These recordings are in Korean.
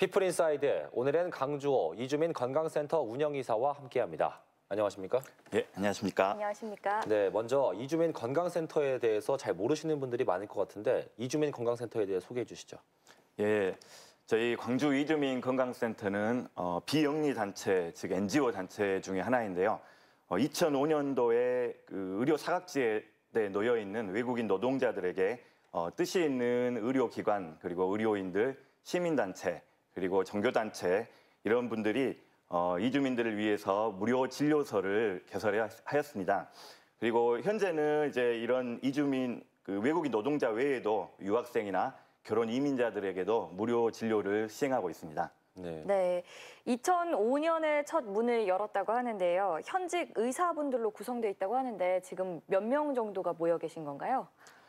피플 인사이드 오늘은 강주오 이주민 건강센터 운영이사와 함께합니다. 안녕하십니까? 예, 안녕하십니까. 안녕하십니까? 네, 먼저 이주민 건강센터에 대해서 잘 모르시는 분들이 많을 것 같은데 이주민 건강센터에 대해 소개해 주시죠. 예, 저희 광주 이주민 건강센터는 어, 비영리 단체, 즉 NGO 단체 중에 하나인데요. 어, 2005년도에 그 의료 사각지에 놓여 있는 외국인 노동자들에게 어, 뜻이 있는 의료기관 그리고 의료인들, 시민단체 그리고 종교단체 이런 분들이 어, 이주민들을 위해서 무료 진료소를 개설하였습니다. 그리고 현재는 이제 이런 이주민 그 외국인 노동자 외에도 유학생이나 결혼 이민자들에게도 무료 진료를 시행하고 있습니다. 네. 네, 2005년에 첫 문을 열었다고 하는데요. 현직 의사분들로 구성되어 있다고 하는데 지금 몇 명 정도가 모여 계신 건가요?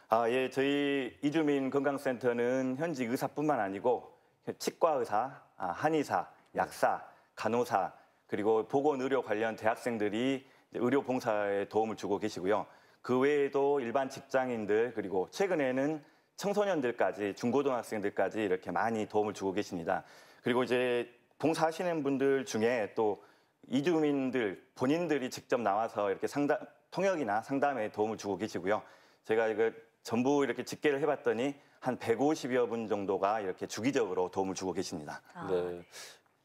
아, 예, 저희 이주민 건강센터는 현직 의사뿐만 아니고 치과 의사, 아, 한의사, 약사, 간호사 그리고 보건 의료 관련 대학생들이 의료 봉사에 도움을 주고 계시고요. 그 외에도 일반 직장인들 그리고 최근에는 청소년들까지 중고등학생들까지 이렇게 많이 도움을 주고 계십니다. 그리고 이제 봉사하시는 분들 중에 또 이주민들 본인들이 직접 나와서 이렇게 상담 통역이나 상담에 도움을 주고 계시고요. 제가 이거 전부 이렇게 집계를 해봤더니 한 150여 분 정도가 이렇게 주기적으로 도움을 주고 계십니다. 아, 네.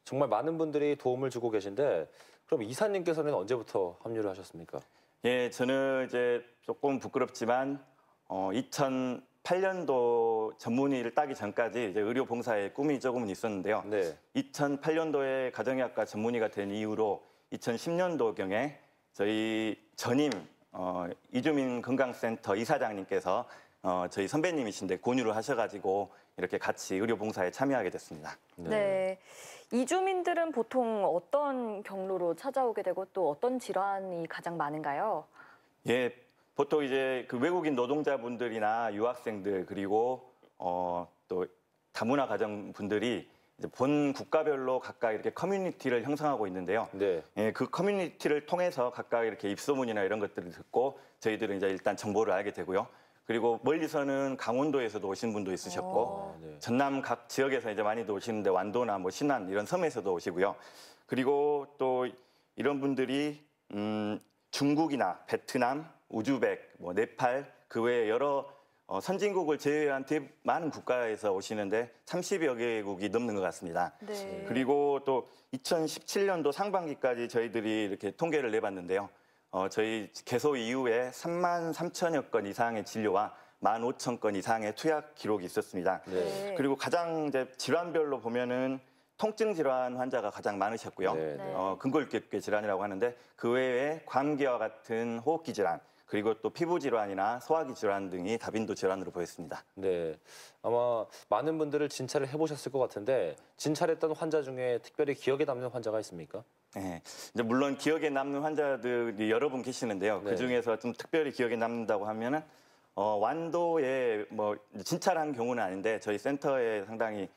정말 많은 분들이 도움을 주고 계신데 그럼 이사님께서는 언제부터 합류를 하셨습니까? 예, 저는 이제 조금 부끄럽지만 어, 2008년도 전문의를 따기 전까지 이제 의료 봉사에 꿈이 조금은 있었는데요. 네. 2008년도에 가정의학과 전문의가 된 이후로 2010년도 경에 저희 전임 어, 이주민 건강센터 이사장님께서 어, 저희 선배님이신데 권유를 하셔가지고 이렇게 같이 의료 봉사에 참여하게 됐습니다. 네. 이주민들은 보통 어떤 경로로 찾아오게 되고 또 어떤 질환이 가장 많은가요? 예, 보통 이제 그 외국인 노동자분들이나 유학생들 그리고 어, 또 다문화 가정 분들이 이제 본 국가별로 각각 이렇게 커뮤니티를 형성하고 있는데요. 네. 예, 그 커뮤니티를 통해서 각각 이렇게 입소문이나 이런 것들을 듣고 저희들은 이제 일단 정보를 알게 되고요. 그리고 멀리서는 강원도에서도 오신 분도 있으셨고 어. 네. 전남 각 지역에서 이제 많이도 오시는데 완도나 뭐 신안 이런 섬에서도 오시고요. 그리고 또 이런 분들이 음, 중국이나 베트남, 우즈벡, 뭐 네팔 그 외에 여러 어, 선진국을 제외한 대 많은 국가에서 오시는데 30여 개국이 넘는 것 같습니다. 네. 그리고 또 2017년도 상반기까지 저희들이 이렇게 통계를 내봤는데요. 어, 저희 개소 이후에 3만 3천여 건 이상의 진료와 1만 5천 건 이상의 투약 기록이 있었습니다. 네. 그리고 가장 이제 질환별로 보면은 통증 질환 환자가 가장 많으셨고요. 네, 네. 어, 근골격계 질환이라고 하는데 그 외에 감기와 같은 호흡기 질환 그리고 또 피부 질환이나 소화기 질환 등이 다빈도 질환으로 보였습니다. 네. 아마 많은 분들을 진찰을 해보셨을 것 같은데 진찰했던 환자 중에 특별히 기억에 남는 환자가 있습니까? 네, 이제 물론 기억에 남는 환자들이 여러 분 계시는데요. 네. 그 중에서 좀 특별히 기억에 남는다고 하면은 어, 완도에 뭐 진찰한 경우는 아닌데 저희 센터에 상당히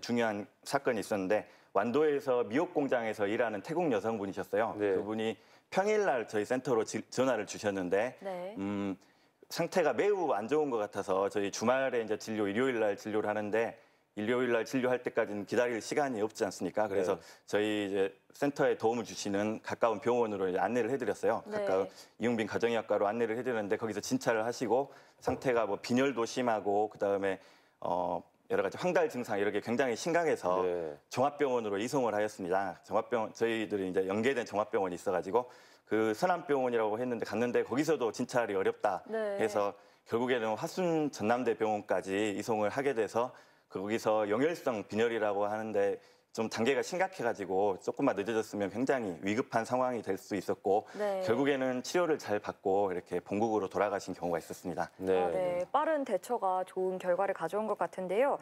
중요한 사건이 있었는데 완도에서 미역 공장에서 일하는 태국 여성분이셨어요. 네. 그분이 평일날 저희 센터로 지- 전화를 주셨는데 네. 음, 상태가 매우 안 좋은 것 같아서 저희 주말에 이제 진료 일요일 날 진료를 하는데 일요일 날 진료할 때까지는 기다릴 시간이 없지 않습니까? 그래서 네. 저희 이제 센터에 도움을 주시는 가까운 병원으로 이제 안내를 해드렸어요. 네. 가까운 이용빈 가정의학과로 안내를 해드렸는데 거기서 진찰을 하시고 상태가 뭐 빈혈도 심하고 그 다음에 어 여러 가지 황달 증상 이렇게 굉장히 심각해서 네. 종합병원으로 이송을 하였습니다. 종합병원 저희들이 이제 연계된 종합병원이 있어가지고 그 선암병원이라고 했는데 갔는데 거기서도 진찰이 어렵다 네. 해서 결국에는 화순 전남대 병원까지 이송을 하게 돼서 거기서 영혈성 빈혈이라고 하는데 좀 단계가 심각해가지고 조금만 늦어졌으면 굉장히 위급한 상황이 될 수 있었고 네. 결국에는 치료를 잘 받고 이렇게 본국으로 돌아가신 경우가 있었습니다. 네. 아, 네. 빠른 대처가 좋은 결과를 가져온 것 같은데요.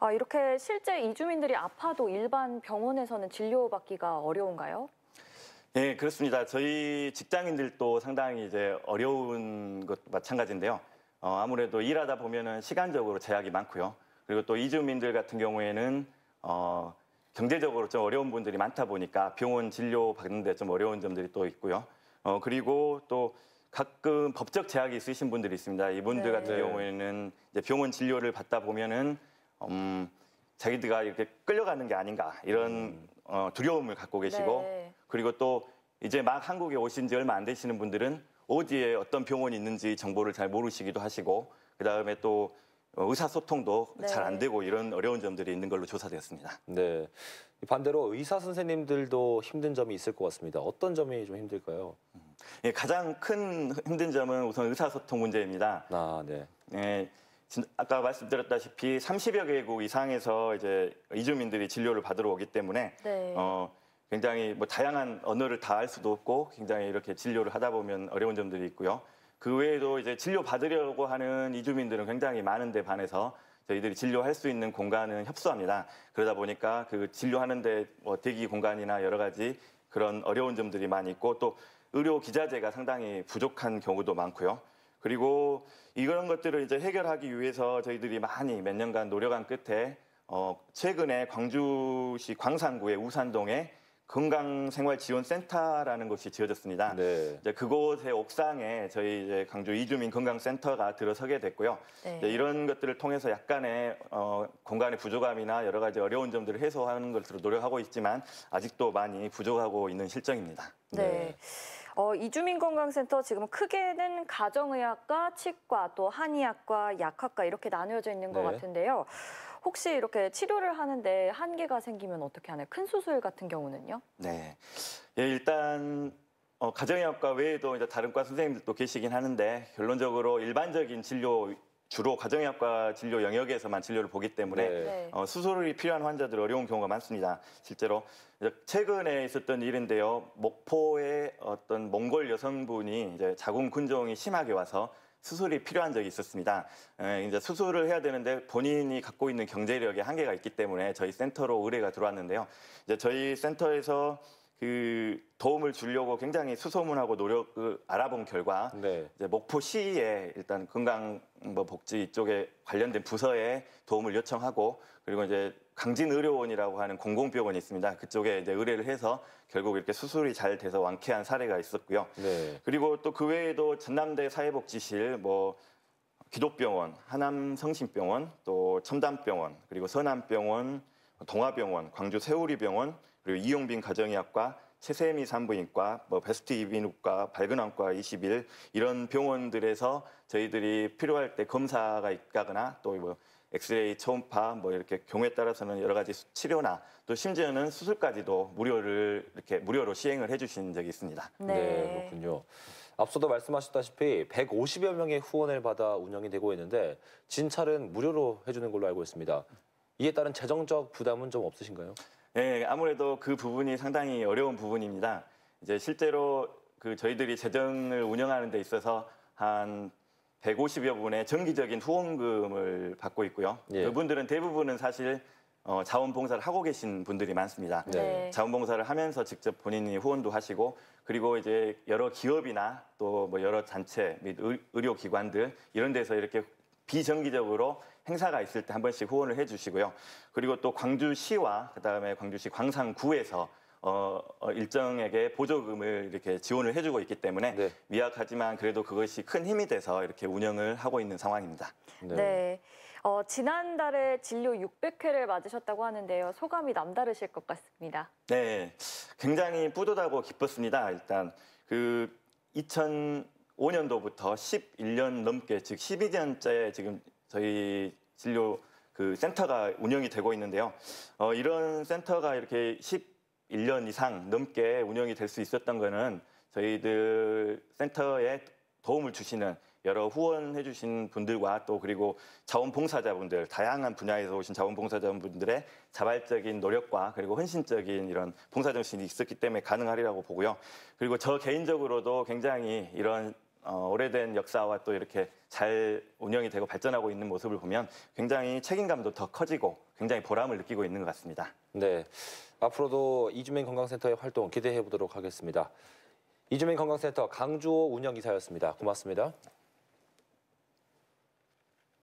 아, 이렇게 실제 이주민들이 아파도 일반 병원에서는 진료받기가 어려운가요? 네, 그렇습니다. 저희 직장인들도 상당히 이제 어려운 것 마찬가지인데요. 어, 아무래도 일하다 보면은 시간적으로 제약이 많고요. 그리고 또 이주민들 같은 경우에는 어, 경제적으로 좀 어려운 분들이 많다 보니까 병원 진료 받는데 좀 어려운 점들이 또 있고요. 어, 그리고 또 가끔 법적 제약이 있으신 분들이 있습니다. 이분들 네. 같은 네. 경우에는 이제 병원 진료를 받다 보면은 음, 자기들가 이렇게 끌려가는 게 아닌가 이런 어, 두려움을 갖고 계시고 네. 그리고 또 이제 막 한국에 오신 지 얼마 안 되시는 분들은 어디에 어떤 병원이 있는지 정보를 잘 모르시기도 하시고 그다음에 또 어, 의사소통도 네. 잘안 되고 이런 어려운 점들이 있는 걸로 조사되었습니다. 네. 반대로 의사 선생님들도 힘든 점이 있을 것 같습니다. 어떤 점이 좀 힘들까요? 예, 가장 큰 힘든 점은 우선 의사소통 문제입니다. 아, 네. 예, 진- 아까 말씀드렸다시피 30여 개국 이상에서 이제 이주민들이 진료를 받으러 오기 때문에 네. 어, 굉장히 뭐 다양한 언어를 다알 수도 없고 굉장히 이렇게 진료를 하다 보면 어려운 점들이 있고요. 그 외에도 이제 진료 받으려고 하는 이주민들은 굉장히 많은데 반해서 저희들이 진료할 수 있는 공간은 협소합니다. 그러다 보니까 그 진료하는데 뭐 대기 공간이나 여러 가지 그런 어려운 점들이 많이 있고 또 의료 기자재가 상당히 부족한 경우도 많고요. 그리고 이런 것들을 이제 해결하기 위해서 저희들이 많이 몇 년간 노력한 끝에 어, 최근에 광주시 광산구의 우산동에 건강생활지원센터라는 곳이 지어졌습니다. 네. 이제 그곳의 옥상에 저희 이제 광주 이주민 건강센터가 들어서게 됐고요. 네. 이제 이런 것들을 통해서 약간의 어, 공간의 부족함이나 여러 가지 어려운 점들을 해소하는 것으로 노력하고 있지만 아직도 많이 부족하고 있는 실정입니다. 네. 네. 어, 이주민 건강센터 지금 크게는 가정의학과, 치과, 또 한의학과, 약학과 이렇게 나누어져 있는 것 네. 같은데요. 혹시 이렇게 치료를 하는데 한계가 생기면 어떻게 하나요? 큰 수술 같은 경우는요? 네. 예, 일단 어, 가정의학과 외에도 이제 다른 과 선생님들도 계시긴 하는데 결론적으로 일반적인 진료 주로 가정의학과 진료 영역에서만 진료를 보기 때문에 네. 네. 어, 수술이 필요한 환자들 어려운 경우가 많습니다. 실제로 이제 최근에 있었던 일인데요. 목포의 어떤 몽골 여성분이 이제 자궁 근종이 심하게 와서 수술이 필요한 적이 있었습니다. 에, 이제 수술을 해야 되는데 본인이 갖고 있는 경제력에 한계가 있기 때문에 저희 센터로 의뢰가 들어왔는데요. 이제 저희 센터에서 그 도움을 주려고 굉장히 수소문하고 노력을 알아본 결과 네. 이제 목포시에 일단 건강 뭐 복지 쪽에 관련된 부서에 도움을 요청하고 그리고 이제 강진의료원이라고 하는 공공병원이 있습니다. 그쪽에 이제 의뢰를 해서 결국 이렇게 수술이 잘 돼서 완쾌한 사례가 있었고요. 네. 그리고 또 그 외에도 전남대 사회복지실 뭐 기독병원, 하남성심병원, 또 첨단병원, 그리고 서남병원, 동아병원, 광주 세우리병원, 그리고 이용빈 가정의학과, 최세미 산부인과, 뭐 베스트 이비인후과, 발근왕과 21 이런 병원들에서 저희들이 필요할 때 검사가 있다거나 또뭐 엑스레이 초음파 뭐 이렇게 경우에 따라서는 여러 가지 수- 치료나 또 심지어는 수술까지도 무료를 이렇게 무료로 시행을 해주신 적이 있습니다. 네. 그렇군요. 앞서도 말씀하셨다시피 150여 명의 후원을 받아 운영이 되고 있는데 진찰은 무료로 해주는 걸로 알고 있습니다. 이에 따른 재정적 부담은 좀 없으신가요? 네, 아무래도 그 부분이 상당히 어려운 부분입니다. 이제 실제로 그 저희들이 재정을 운영하는 데 있어서 한 150여 분의 정기적인 후원금을 받고 있고요. 예. 그분들은 대부분은 사실 어, 자원봉사를 하고 계신 분들이 많습니다. 네. 자원봉사를 하면서 직접 본인이 후원도 하시고 그리고 이제 여러 기업이나 또 뭐 여러 단체 및 의- 의료기관들 이런 데서 이렇게 비정기적으로 행사가 있을 때 한 번씩 후원을 해주시고요. 그리고 또 광주시와 그다음에 광주시 광산구에서 어, 어, 일정에게 보조금을 이렇게 지원을 해주고 있기 때문에 네. 미약하지만 그래도 그것이 큰 힘이 돼서 이렇게 운영을 하고 있는 상황입니다. 네. 어, 지난달에 진료 600회를 맞으셨다고 하는데요. 소감이 남다르실 것 같습니다. 네, 굉장히 뿌듯하고 기뻤습니다. 일단 그 2005년도부터 11년 넘게 즉 12년째 지금 저희 진료 그 센터가 운영이 되고 있는데요. 어, 이런 센터가 이렇게 11년 이상 넘게 운영이 될 수 있었던 거는 저희들 센터에 도움을 주시는 여러 후원해 주신 분들과 또 그리고 자원봉사자분들 다양한 분야에서 오신 자원봉사자분들의 자발적인 노력과 그리고 헌신적인 이런 봉사정신이 있었기 때문에 가능하리라고 보고요. 그리고 저 개인적으로도 굉장히 이런 어, 오래된 역사와 또 이렇게 잘 운영이 되고 발전하고 있는 모습을 보면 굉장히 책임감도 더 커지고 굉장히 보람을 느끼고 있는 것 같습니다. 네. 앞으로도 이주민 건강센터의 활동 기대해 보도록 하겠습니다. 이주민 건강센터 강주호 운영이사였습니다. 고맙습니다.